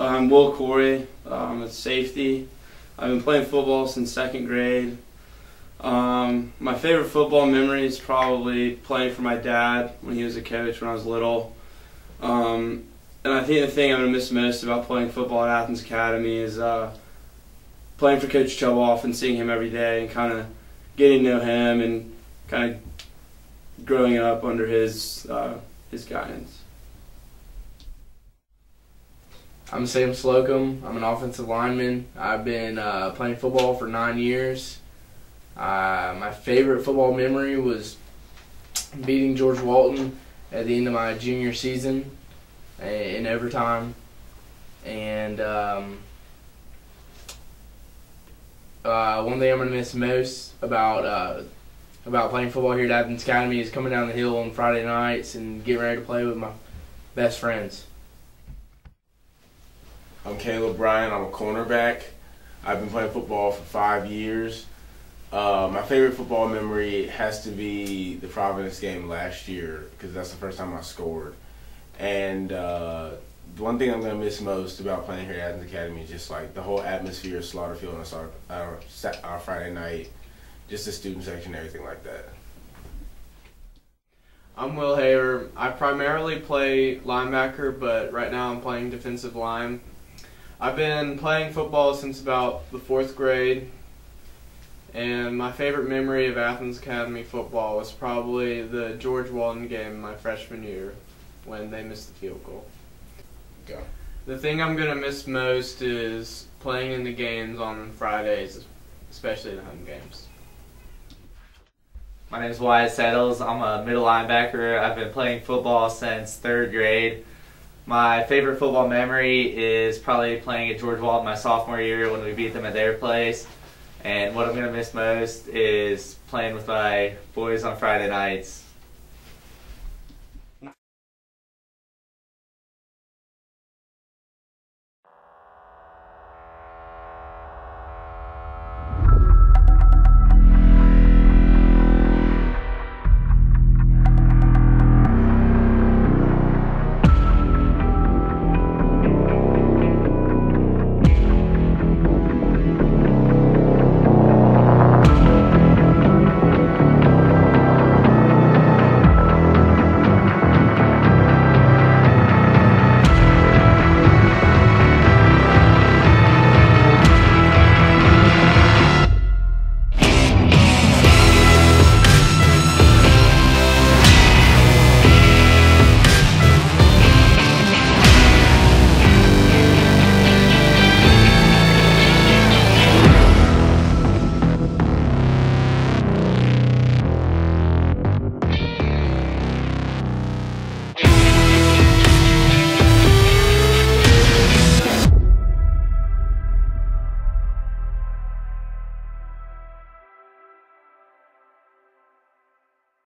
I'm Will Corey. I'm a safety. I've been playing football since second grade. Um, my favorite football memory is probably playing for my dad when he was a coach when I was little. Um, and I think the thing I'm going to miss most about playing football at Athens Academy is uh, playing for Coach Chuboff and seeing him every day and kind of getting to know him and kind of growing up under his uh, his guidance. I'm Sam Slocum. I'm an offensive lineman. I've been uh, playing football for nine years. Uh, my favorite football memory was beating George Walton at the end of my junior season in overtime. And um, uh, one thing I'm going to miss most about uh, about playing football here at Athens Academy is coming down the hill on Friday nights and getting ready to play with my best friends. I'm Caleb Bryan. I'm a cornerback. I've been playing football for five years. Uh, my favorite football memory has to be the Providence game last year because that's the first time I scored. And uh, the one thing I'm going to miss most about playing here at Athens Academy is just like the whole atmosphere of Slaughterfield on our, our, Friday night, just the student section, everything like that. I'm Will Hayer. I primarily play linebacker, but right now I'm playing defensive line. I've been playing football since about the fourth grade, and my favorite memory of Athens Academy football was probably the George Walton game my freshman year when they missed the field goal. Go. The thing I'm going to miss most is playing in the games on Fridays, especially the home games. My name is Wyatt Settles. I'm a middle linebacker. I've been playing football since third grade. My favorite football memory is probably playing at George Walton my sophomore year when we beat them at their place. And what I'm going to miss most is playing with my boys on Friday nights